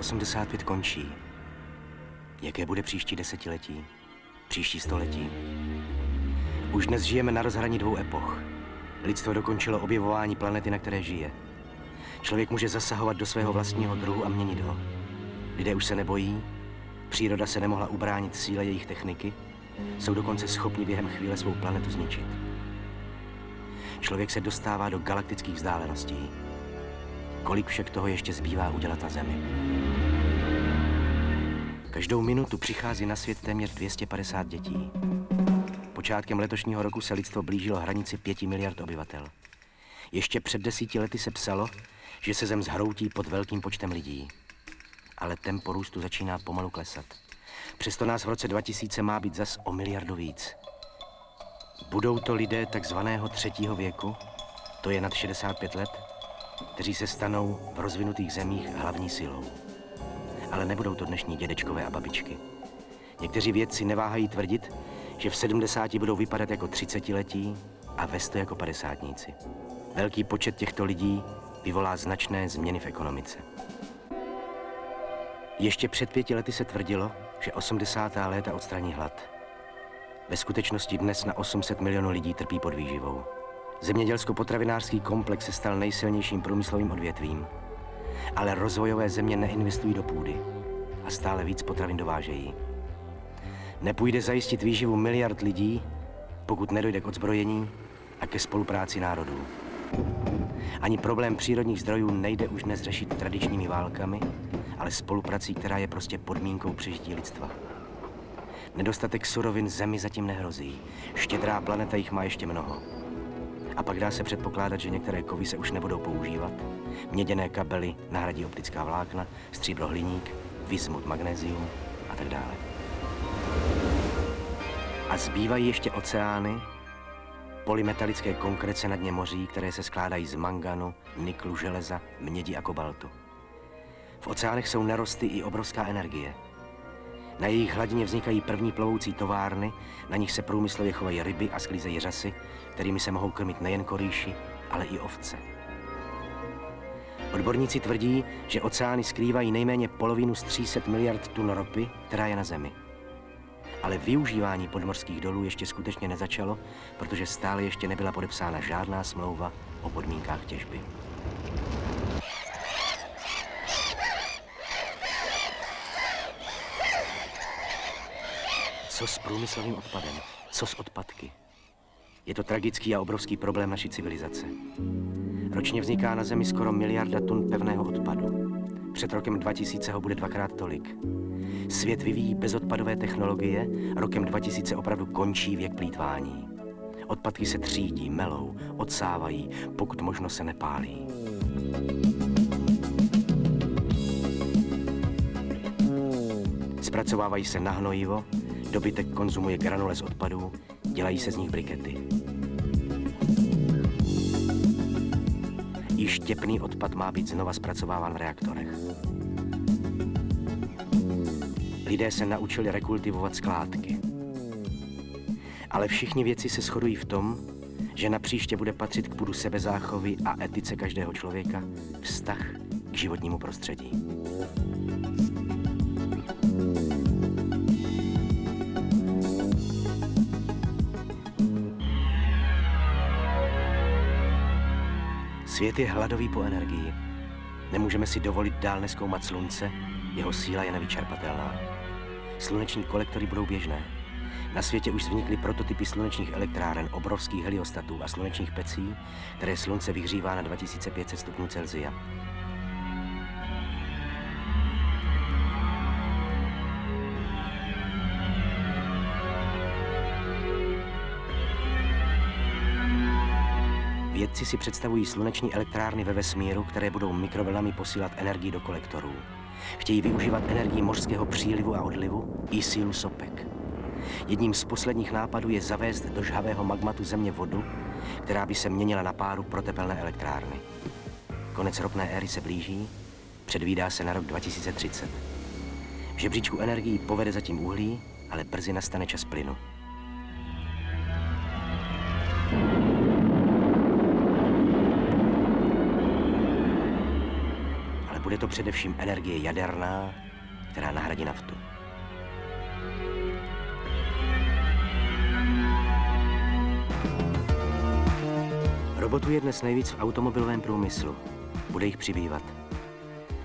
1985 končí. Jaké bude příští desetiletí? Příští století? Už dnes žijeme na rozhraní dvou epoch. Lidstvo dokončilo objevování planety, na které žije. Člověk může zasahovat do svého vlastního druhu a měnit ho. Lidé už se nebojí, příroda se nemohla ubránit síle jejich techniky, jsou dokonce schopni během chvíle svou planetu zničit. Člověk se dostává do galaktických vzdáleností. Kolik však toho ještě zbývá udělat na Zemi? Každou minutu přichází na svět téměř 250 dětí. Počátkem letošního roku se lidstvo blížilo hranici 5 miliard obyvatel. Ještě před desíti lety se psalo, že se zem zhroutí pod velkým počtem lidí. Ale tempo růstu začíná pomalu klesat. Přesto nás v roce 2000 má být zas o miliardu víc. Budou to lidé takzvaného třetího věku, to je nad 65 let, kteří se stanou v rozvinutých zemích hlavní silou. Ale nebudou to dnešní dědečkové a babičky. Někteří vědci neváhají tvrdit, že v 70 budou vypadat jako 30 letí a ve 100 jako padesátníci. Velký počet těchto lidí vyvolá značné změny v ekonomice. Ještě před pěti lety se tvrdilo, že 80. léta odstraní hlad. Ve skutečnosti dnes na 800 milionů lidí trpí pod výživou. Zemědělsko-potravinářský komplex se stal nejsilnějším průmyslovým odvětvím. Ale rozvojové země neinvestují do půdy a stále víc potravin dovážejí. Nepůjde zajistit výživu miliard lidí, pokud nedojde k odzbrojení a ke spolupráci národů. Ani problém přírodních zdrojů nejde už dnes řešit tradičními válkami, ale spoluprací, která je prostě podmínkou přežití lidstva. Nedostatek surovin zemi zatím nehrozí. Štědrá planeta jich má ještě mnoho. A pak dá se předpokládat, že některé kovy se už nebudou používat. Měděné kabely nahradí optická vlákna, stříbro hliník, vismut magnézium a tak dále. A zbývají ještě oceány, polymetalické konkrece na dně moří, které se skládají z manganu, niklu, železa, mědi a kobaltu. V oceánech jsou nerosty i obrovská energie. Na jejich hladině vznikají první plovoucí továrny, na nich se průmyslově chovají ryby a sklízejí řasy, kterými se mohou krmit nejen korýši, ale i ovce. Odborníci tvrdí, že oceány skrývají nejméně polovinu z 300 miliard tun ropy, která je na Zemi. Ale využívání podmorských dolů ještě skutečně nezačalo, protože stále ještě nebyla podepsána žádná smlouva o podmínkách těžby. Co s průmyslovým odpadem? Co s odpadky? Je to tragický a obrovský problém naší civilizace. Ročně vzniká na Zemi skoro miliarda tun pevného odpadu. Před rokem 2000 ho bude dvakrát tolik. Svět vyvíjí bezodpadové technologie, rokem 2000 opravdu končí věk plítvání. Odpadky se třídí, melou, odsávají, pokud možno se nepálí. Zpracovávají se na hnojivo, dobytek konzumuje granule z odpadů, dělají se z nich brikety. I štěpný odpad má být znova zpracováván v reaktorech. Lidé se naučili rekultivovat skládky. Ale všichni věci se shodují v tom, že na příště bude patřit k půdu sebezáchovy a etice každého člověka vztah k životnímu prostředí. Svět je hladový po energii. Nemůžeme si dovolit dál neskoumat slunce, jeho síla je nevyčerpatelná. Sluneční kolektory budou běžné. Na světě už vznikly prototypy slunečních elektráren, obrovských heliostatů a slunečních pecí, které slunce vyhřívá na 2500 stupňů Celsia. Vědci si představují sluneční elektrárny ve vesmíru, které budou mikrovlnami posílat energii do kolektorů. Chtějí využívat energii mořského přílivu a odlivu i sílu sopek. Jedním z posledních nápadů je zavést do žhavého magmatu země vodu, která by se měnila na páru pro tepelné elektrárny. Konec ropné éry se blíží, předvídá se na rok 2030. V žebříčku energií povede zatím uhlí, ale brzy nastane čas plynu. Bude to především energie jaderná, která nahradí naftu. Robotů je dnes nejvíc v automobilovém průmyslu. Bude jich přibývat.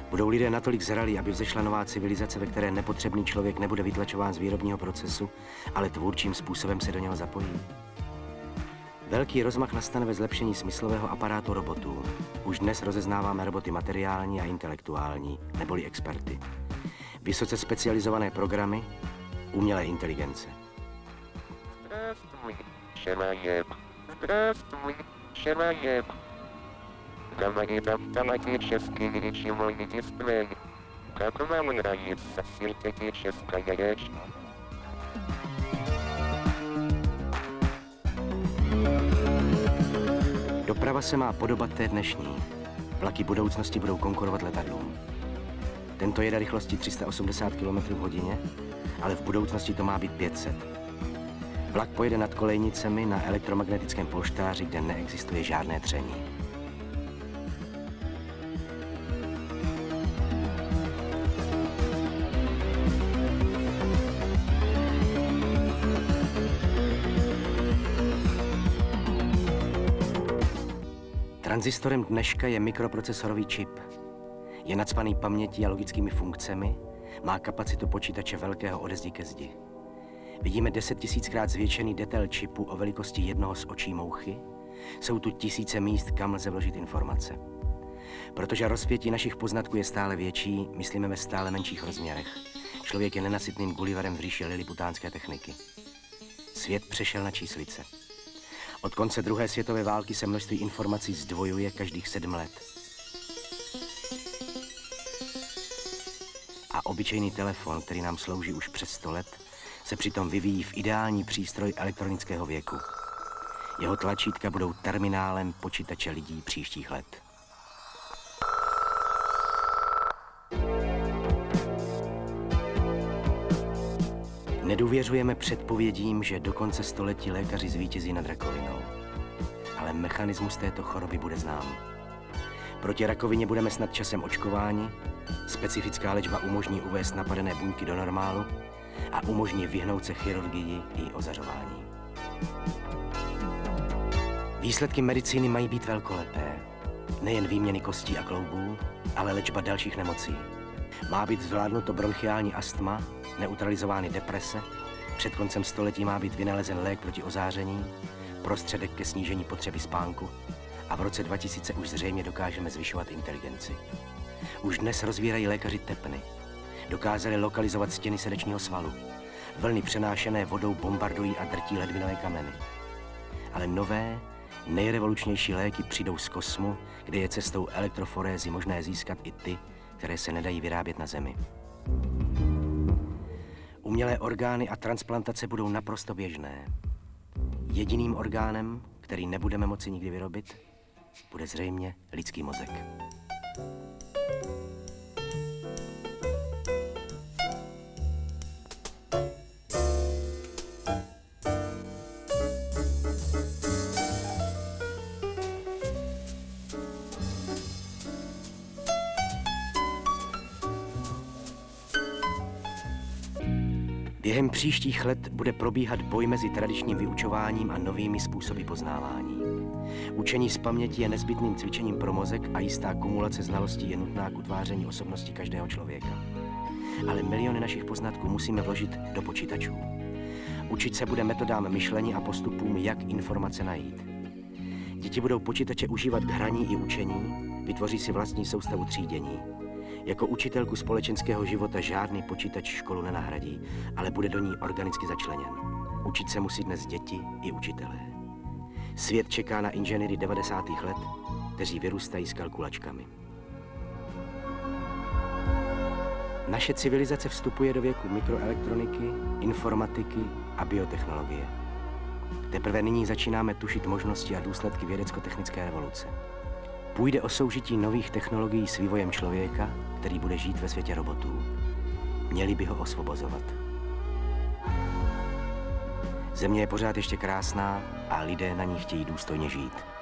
Budou lidé natolik zralí, aby vzešla nová civilizace, ve které nepotřebný člověk nebude vytlačován z výrobního procesu, ale tvůrčím způsobem se do něho zapojí. Velký rozmach nastane ve zlepšení smyslového aparátu robotů. Už dnes rozeznáváme roboty materiální a intelektuální, neboli experty. Vysoce specializované programy, umělé inteligence. Здравствуй, человек. Здравствуй, человек. Говорит автоматический речевой дисплей. Как вам нравится синтетическая речь? Doprava se má podobat té dnešní. Vlaky budoucnosti budou konkurovat letadlům. Tento jede rychlostí 380 km v hodině, ale v budoucnosti to má být 500. Vlak pojede nad kolejnicemi na elektromagnetickém polštáři, kde neexistuje žádné tření. Tranzistorem dneška je mikroprocesorový čip. Je nadspaný pamětí a logickými funkcemi, má kapacitu počítače velkého ode zdi ke zdi. Vidíme deset tisíckrát zvětšený detail čipu o velikosti jednoho z očí mouchy. Jsou tu tisíce míst, kam lze vložit informace. Protože rozpětí našich poznatků je stále větší, myslíme ve stále menších rozměrech. Člověk je nenasytným gulivarem v říši liliputánské techniky. Svět přešel na číslice. Od konce druhé světové války se množství informací zdvojuje každých sedm let. A obyčejný telefon, který nám slouží už přes sto let, se přitom vyvíjí v ideální přístroj elektronického věku. Jeho tlačítka budou terminálem počítače lidí příštích let. Nedůvěřujeme předpovědím, že do konce století lékaři zvítězí nad rakovinou. Ale mechanismus této choroby bude znám. Proti rakovině budeme snad časem očkováni, specifická léčba umožní uvést napadené buňky do normálu a umožní vyhnout se chirurgii i ozařování. Výsledky medicíny mají být velkolepé. Nejen výměny kostí a kloubů, ale léčba dalších nemocí. Má být zvládnuto bronchiální astma, neutralizovány deprese, před koncem století má být vynalezen lék proti ozáření, prostředek ke snížení potřeby spánku a v roce 2000 už zřejmě dokážeme zvyšovat inteligenci. Už dnes rozvírají lékaři tepny. Dokázali lokalizovat stěny srdečního svalu. Vlny přenášené vodou bombardují a drtí ledvinové kameny. Ale nové, nejrevolučnější léky přijdou z kosmu, kde je cestou elektroforézy možné získat i ty, které se nedají vyrábět na Zemi. Umělé orgány a transplantace budou naprosto běžné. Jediným orgánem, který nebudeme moci nikdy vyrobit, bude zřejmě lidský mozek. Během příštích let bude probíhat boj mezi tradičním vyučováním a novými způsoby poznávání. Učení z paměti je nezbytným cvičením pro mozek a jistá kumulace znalostí je nutná k utváření osobnosti každého člověka. Ale miliony našich poznatků musíme vložit do počítačů. Učit se bude metodám myšlení a postupům, jak informace najít. Děti budou počítače užívat k hraní i učení, vytvoří si vlastní soustavu třídění. Jako učitelku společenského života žádný počítač školu nenahradí, ale bude do ní organicky začleněn. Učit se musí dnes děti i učitelé. Svět čeká na inženýry 90. let, kteří vyrůstají s kalkulačkami. Naše civilizace vstupuje do věku mikroelektroniky, informatiky a biotechnologie. Teprve nyní začínáme tušit možnosti a důsledky vědecko-technické revoluce. Půjde o soužití nových technologií s vývojem člověka, který bude žít ve světě robotů. Měli by ho osvobozovat. Země je pořád ještě krásná a lidé na ní chtějí důstojně žít.